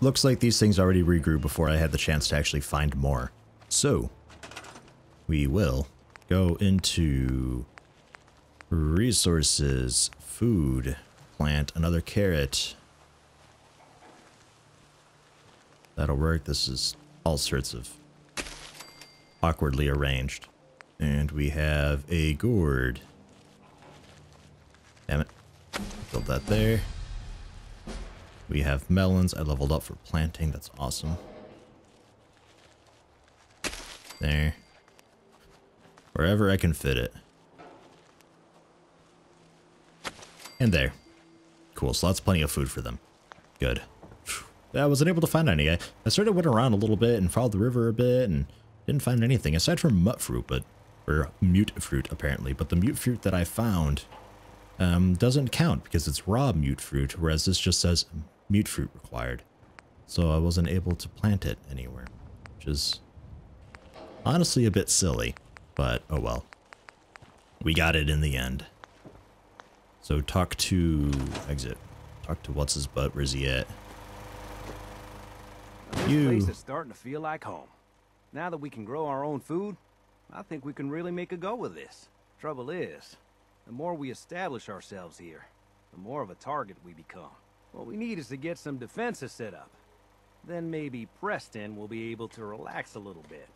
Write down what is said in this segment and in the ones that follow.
looks like these things already regrew before I had the chance to actually find more. So, we will go into resources, food, plant another carrot. That'll work. This is all sorts of awkwardly arranged. And we have a gourd. Damn it. Build that there. We have melons. I leveled up for planting. That's awesome. There. Wherever I can fit it. And there. Cool, so that's plenty of food for them. Good. I wasn't able to find any. I, I sort of went around a little bit and followed the river a bit and didn't find anything aside from mut fruit, but or mute fruit apparently. But the mute fruit that I found um, doesn't count because it's raw mute fruit, whereas this just says mutfruit required. So I wasn't able to plant it anywhere, which is honestly a bit silly, but oh well. We got it in the end. So talk to exit. Talk to what's his butt. Where's he at? You. This place is starting to feel like home. Now that we can grow our own food, I think we can really make a go with this. Trouble is, the more we establish ourselves here, the more of a target we become. What we need is to get some defenses set up. Then maybe Preston will be able to relax a little bit.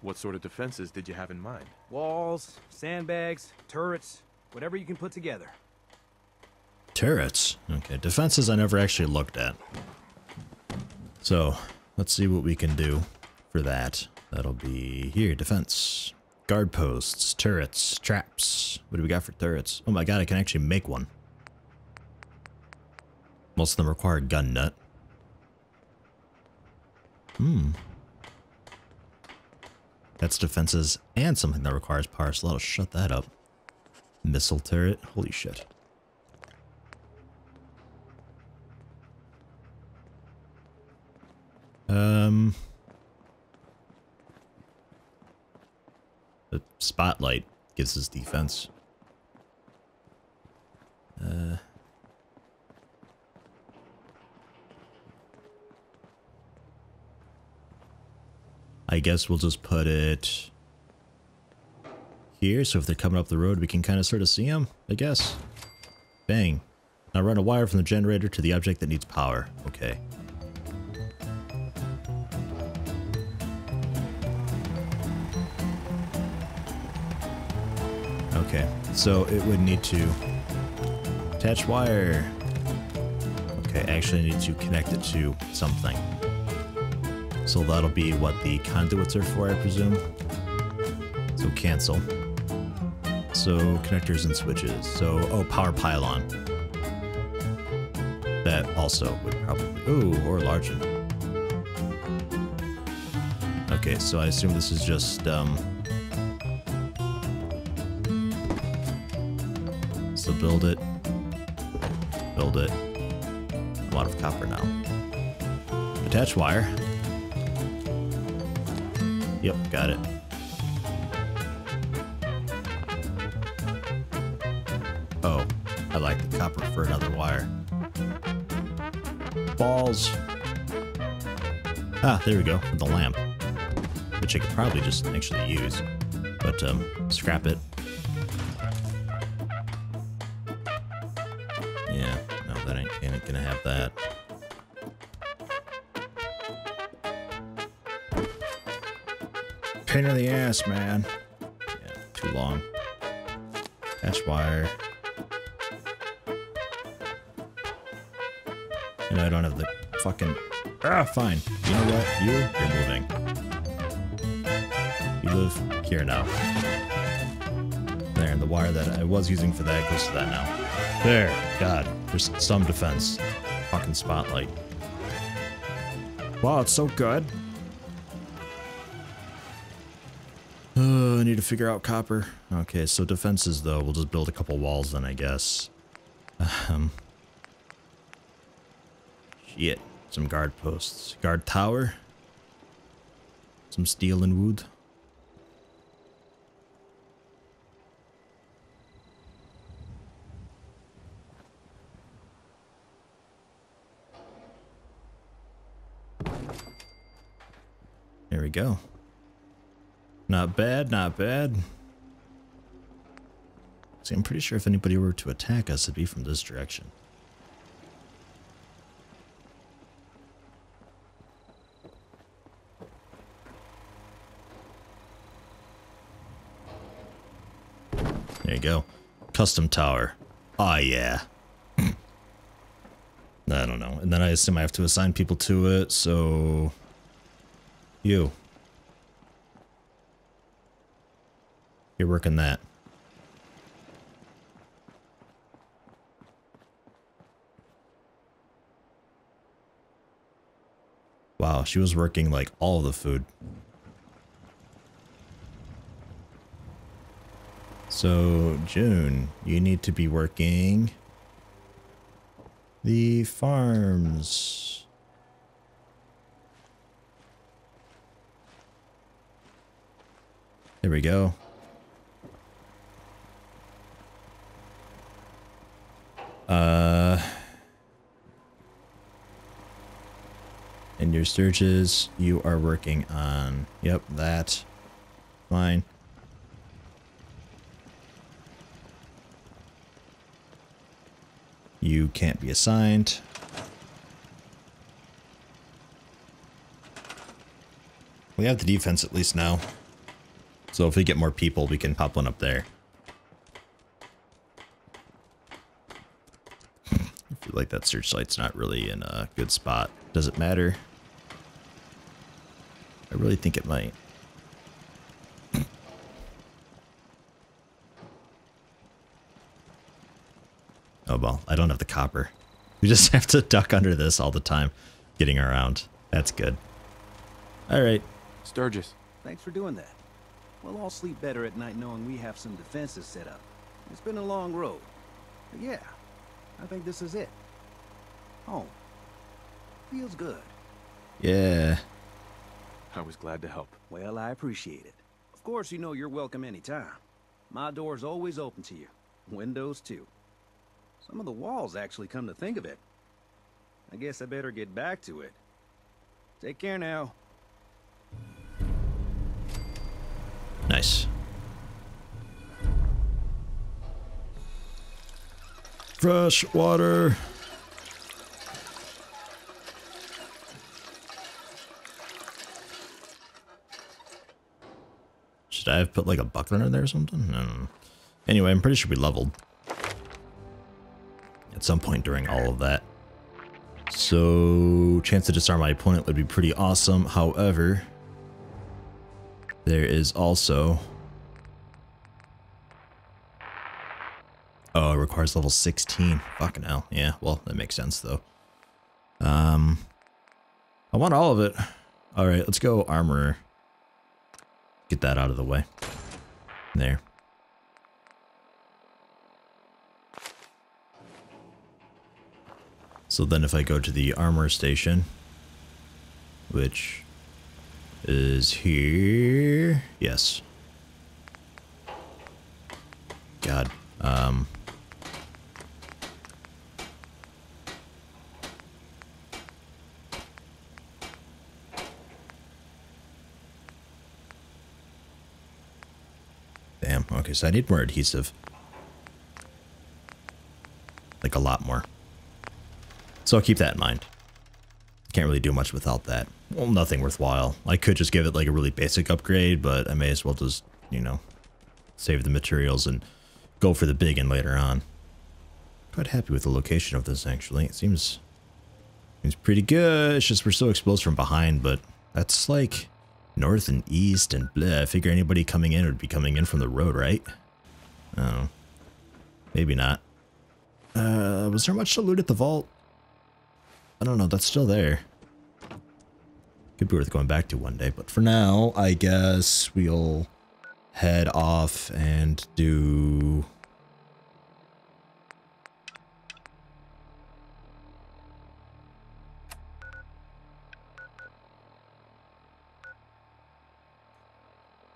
What sort of defenses did you have in mind? Walls, sandbags, turrets, whatever you can put together. Turrets? Okay, defenses I never actually looked at. So, let's see what we can do for that. That'll be here, defense. Guard posts, turrets, traps. What do we got for turrets? Oh my god, I can actually make one. Most of them require gun nut. Hmm. That's defenses and something that requires power, so that'll shut that up. Missile turret? Holy shit. Um... The spotlight gives us defense. Uh... I guess we'll just put it here, so if they're coming up the road, we can kind of sort of see them, I guess. Bang. Now run a wire from the generator to the object that needs power. Okay. Okay, so it would need to attach wire. Okay, actually need to connect it to something. So that'll be what the conduits are for, I presume. So cancel. So connectors and switches. So, oh, power pylon. That also would probably, ooh, or large. Okay, so I assume this is just, um, so build it, build it. A lot of copper now. Attach wire. Yep, got it. Oh, I like the copper for another wire. Balls. Ah, there we go, the lamp. Which I could probably just actually use. But, um, scrap it. Yeah, no, that ain't, ain't gonna have that. Pain in the ass, man. Yeah, too long. Attach wire. And I don't have the fucking... Ah, fine. You know what? You, you're moving. You live here now. There, and the wire that I was using for that goes to that now. There. God, there's some defense. Fucking spotlight. Wow, it's so good. I need to figure out copper. Okay, so defenses though, we'll just build a couple walls then, I guess. Um, shit, some guard posts. Guard tower. Some steel and wood. There we go. Not bad, not bad. See, I'm pretty sure if anybody were to attack us, it'd be from this direction. There you go. Custom tower. Oh yeah. I don't know. And then I assume I have to assign people to it, so... You. You're working that. Wow, she was working like all the food. So, June, you need to be working the farms. There we go. Uh, and your searches, you are working on, yep, that. Fine. You can't be assigned. We have the defense at least now. So if we get more people, we can pop one up there. I feel like that searchlight's not really in a good spot. Does it matter? I really think it might. Oh well, I don't have the copper. We just have to duck under this all the time, getting around. That's good. Alright. Sturgis. Thanks for doing that. We'll all sleep better at night knowing we have some defenses set up. It's been a long road. But yeah, I think this is it. Home. Feels good. Yeah. I was glad to help. Well, I appreciate it. Of course, you know you're welcome anytime. My door's always open to you. Windows, too. Some of the walls actually come to think of it. I guess I better get back to it. Take care now. Nice. Fresh water. Should I have put like a bucket under there or something? Anyway, I'm pretty sure we leveled. At some point during all of that. So, chance to disarm my opponent would be pretty awesome. However, there is also... Oh, it requires level 16. Fucking hell. Yeah, well, that makes sense, though. Um, I want all of it. All right, let's go armor. Get that out of the way. There. So then if I go to the armor station, which is here. Yes. God. Um. Damn. Okay, so I need more adhesive. Like a lot more. So I'll keep that in mind. Can't really do much without that. Well, nothing worthwhile. I could just give it like a really basic upgrade, but I may as well just, you know, save the materials and go for the big and later on. Quite happy with the location of this, actually. It seems, seems pretty good. It's just we're so exposed from behind, but that's like north and east and blah. I figure anybody coming in would be coming in from the road, right? Oh, maybe not. Uh, was there much to loot at the vault? I don't know, that's still there. Could be worth going back to one day, but for now, I guess we'll head off and do...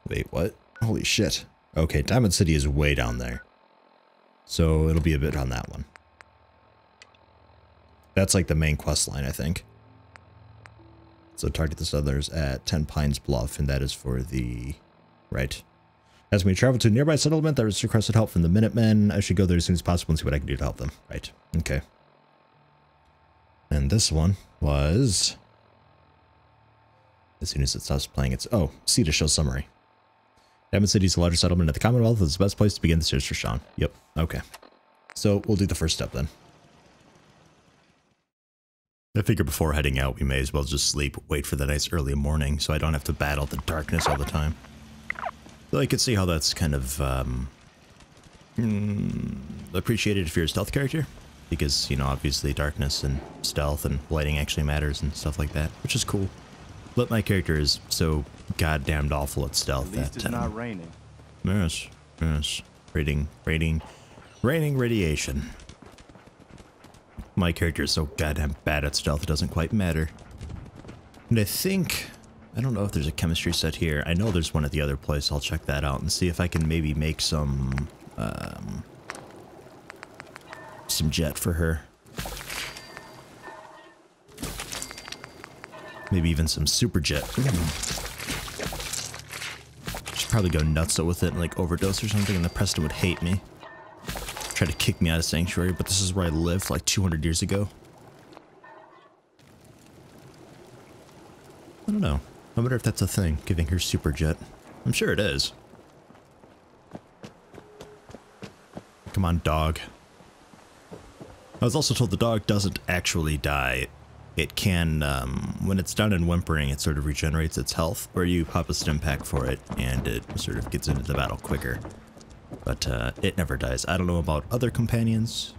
Wait, what? Holy shit. Okay, Diamond City is way down there. So it'll be a bit on that one. That's like the main quest line, I think. So target the settlers at 10 Pines Bluff, and that is for the... Right. As we travel to a nearby settlement that has requested help from the Minutemen, I should go there as soon as possible and see what I can do to help them. Right. Okay. And this one was... As soon as it stops playing, it's... Oh, see to show summary. Diamond City is the largest settlement in the Commonwealth. It's the best place to begin the search for Shaun. Yep. Okay. So we'll do the first step then. I figure before heading out, we may as well just sleep, wait for the nice early morning, so I don't have to battle the darkness all the time. So I could see how that's kind of um, mm, appreciated if you're a stealth character, because you know obviously darkness and stealth and lighting actually matters and stuff like that, which is cool. But my character is so goddamned awful at stealth At least that it's not raining. Yes, yes. Rating, rating, raining radiation. My character is so goddamn bad at stealth, it doesn't quite matter. And I think, I don't know if there's a chemistry set here. I know there's one at the other place. I'll check that out and see if I can maybe make some, um, some jet for her. Maybe even some super jet. Probably go nuts with it and like overdose or something and the Preston would hate me. Try to kick me out of Sanctuary, but this is where I lived like 200 years ago. I don't know. I wonder if that's a thing, giving her super jet. I'm sure it is. Come on, dog. I was also told the dog doesn't actually die. It can, um, when it's done and whimpering, it sort of regenerates its health, or you pop a Stimpak for it, and it sort of gets into the battle quicker. But uh, it never dies. I don't know about other companions,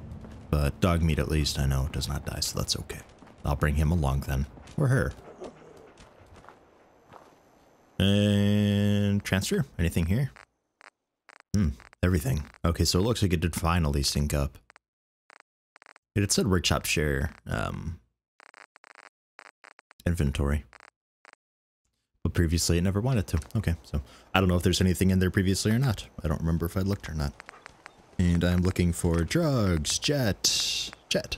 but Dogmeat at least I know does not die, so that's okay. I'll bring him along then, or her. And transfer? Anything here? Hmm, everything. Okay, so it looks like it did finally sync up. It said workshop share um, inventory. But previously it never wanted to. Okay, so I don't know if there's anything in there previously or not. I don't remember if I looked or not. And I'm looking for drugs, jet, jet,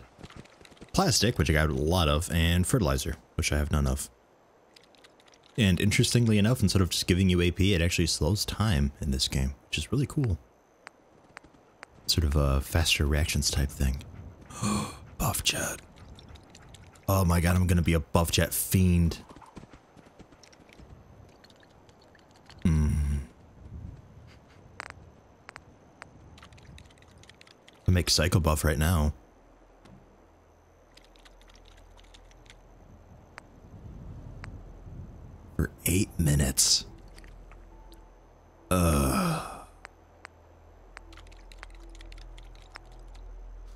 plastic, which I got a lot of, and fertilizer, which I have none of. And interestingly enough, instead of just giving you AP, it actually slows time in this game, which is really cool. Sort of a faster reactions type thing. Buffjet. Oh my god, I'm gonna be a Buffjet fiend. Hmm. I make Psychobuff right now. For eight minutes. Ugh.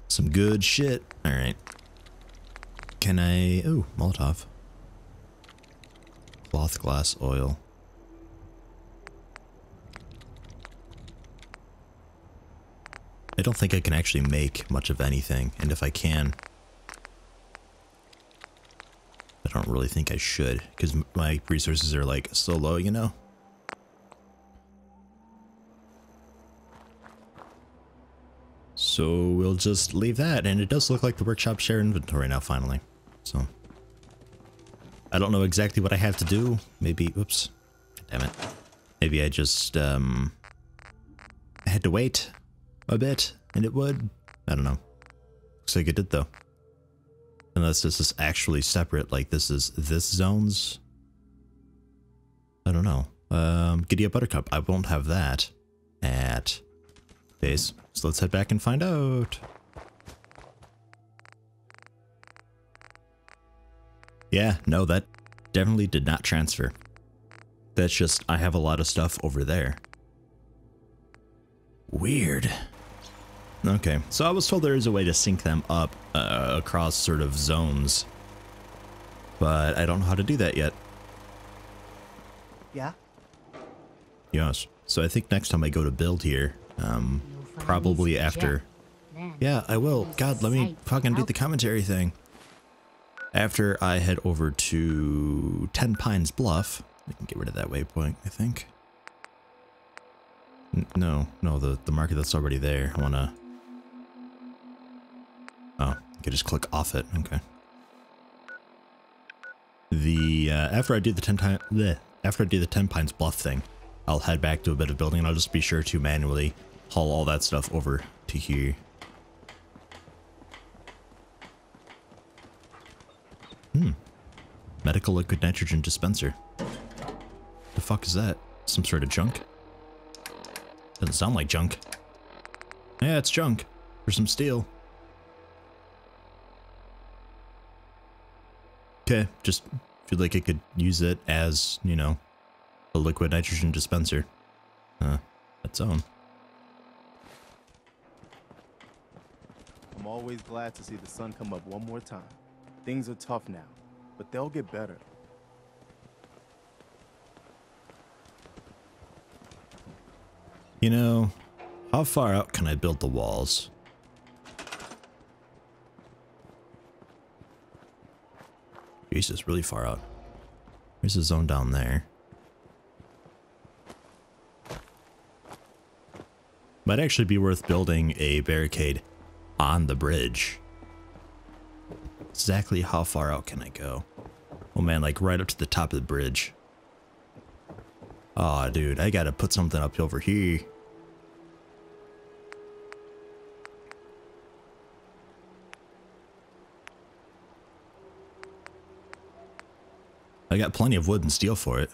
Some good shit. Alright. Can I... Oh, Molotov. Cloth glass oil. I don't think I can actually make much of anything, and if I can, I don't really think I should, because my resources are like so low, you know? So we'll just leave that, and it does look like the workshop share inventory now finally. So I don't know exactly what I have to do. Maybe, oops, damn it. Maybe I just um, I had to wait a bit, and it would. I don't know. Looks like it did though. Unless this is actually separate, like this is this zone's. I don't know. Um, Giddy up Buttercup. I won't have that at base. So let's head back and find out. Yeah, no, that definitely did not transfer. That's just, I have a lot of stuff over there. Weird. Okay, so I was told there is a way to sync them up uh, across sort of zones. But I don't know how to do that yet. Yeah? Yes. So I think next time I go to build here, um, probably after... Yeah, I will. God, let me fucking do the commentary thing. After I head over to Ten Pines Bluff, I can get rid of that waypoint, I think. N no, no, the, the marker that's already there. I want to... Oh, I can just click off it. Okay. The, Yeah, after I do the 10 time, bleh, after I do the 10 pines bluff thing, I'll head back to a bit of building and I'll just be sure to manually haul all that stuff over to here. Medical liquid nitrogen dispenser. The fuck is that? Some sort of junk? Doesn't sound like junk. Yeah, it's junk. For some steel. Okay, just feel like I could use it as, you know, a liquid nitrogen dispenser. Uh, its own. I'm always glad to see the sun come up one more time. Things are tough now, but they'll get better. You know, how far out can I build the walls? Jesus, really far out. There's a zone down there. Might actually be worth building a barricade on the bridge. Exactly how far out can I go? Oh man, like right up to the top of the bridge. Aw, oh, dude, I gotta put something up over here. I got plenty of wood and steel for it.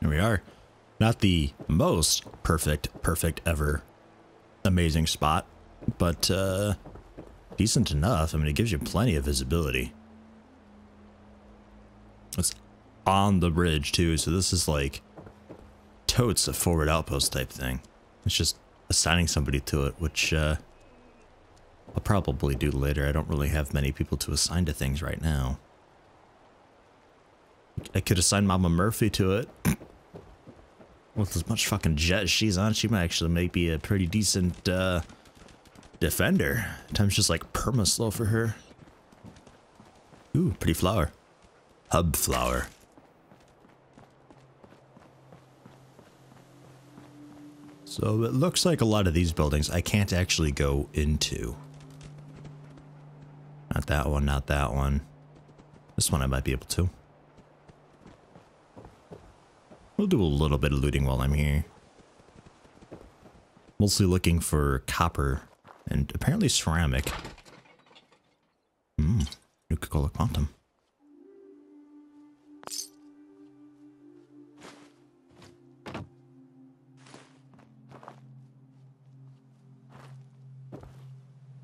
Here we are. Not the most perfect, perfect ever amazing spot, but uh, decent enough. I mean, it gives you plenty of visibility. It's on the bridge too, so this is like totes a forward outpost type thing. It's just assigning somebody to it, which uh, I'll probably do later. I don't really have many people to assign to things right now. I could assign Mama Murphy to it. With as much fucking jet as she's on, she might actually make be a pretty decent uh, defender. Time's just like perma slow for her. Ooh, pretty flower. Hub flower. So it looks like a lot of these buildings I can't actually go into. Not that one, not that one. This one I might be able to. We'll do a little bit of looting while I'm here. Mostly looking for copper and apparently ceramic. Mmm, Nuka-Cola Quantum.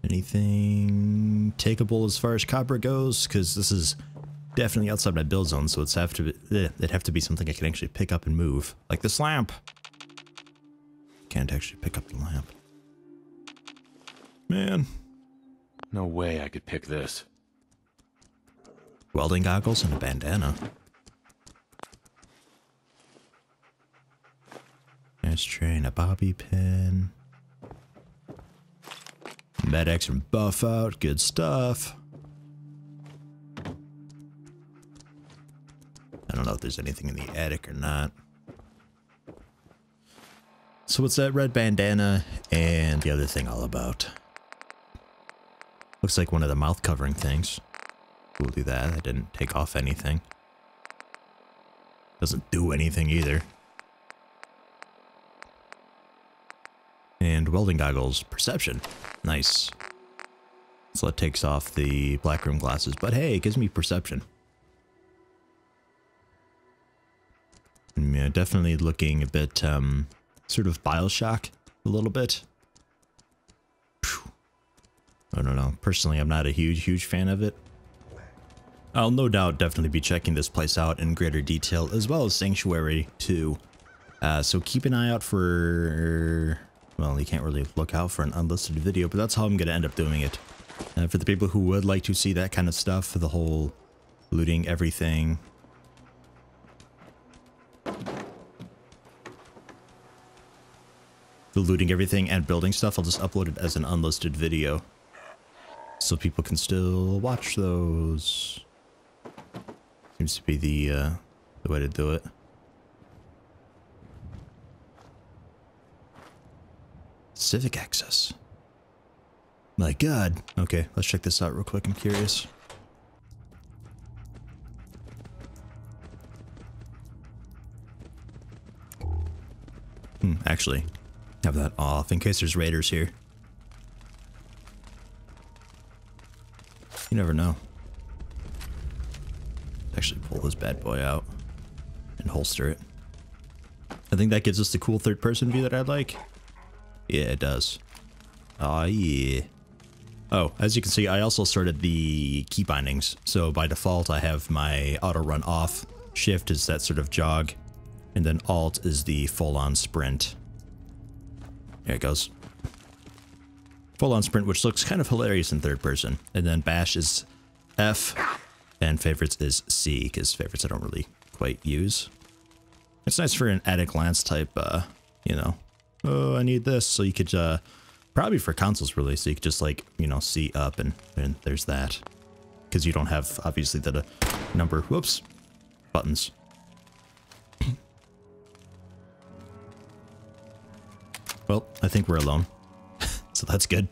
Anything takeable as far as copper goes? Because this is definitely outside my build zone, so it's have to be, eh, it'd have to be something I can actually pick up and move. Like this lamp. Can't actually pick up the lamp. Man. No way I could pick this. Welding goggles and a bandana. Ashtray and a bobby pin. Med-X and Buffout, good stuff. Don't know if there's anything in the attic or not. So what's that red bandana and the other thing all about? Looks like one of the mouth covering things. We'll do that. I didn't take off anything. Doesn't do anything either. And welding goggles, perception. Nice. So that takes off the black room glasses, but hey, it gives me perception. Yeah, definitely looking a bit, um, sort of Bioshock a little bit. Whew. I don't know. Personally, I'm not a huge, huge fan of it. I'll no doubt definitely be checking this place out in greater detail, as well as Sanctuary too. Uh, so keep an eye out for well, you can't really look out for an unlisted video, but that's how I'm going to end up doing it. Uh, for the people who would like to see that kind of stuff, the whole looting everything. Looting everything and building stuff, I'll just upload it as an unlisted video. So people can still watch those. Seems to be the, uh, the way to do it. Civic access. My god. Okay, let's check this out real quick. I'm curious. Hmm, actually, have that off in case there's raiders here. You never know. Actually pull this bad boy out and holster it. I think that gives us the cool third person view that I'd like. Yeah, it does. Aw, yeah. Oh, as you can see, I also sorted the key bindings. So by default, I have my auto run off. Shift is that sort of jog. And then Alt is the full-on sprint. There it goes. Full-on sprint, which looks kind of hilarious in third person. And then Bash is F. And favorites is C, because favorites I don't really quite use. It's nice for an at-a-glance type, uh, you know, oh, I need this. So you could, uh, probably for consoles really, so you could just like, you know, see up and, and there's that. Because you don't have, obviously, the number, whoops, buttons. Well, I think we're alone. so that's good.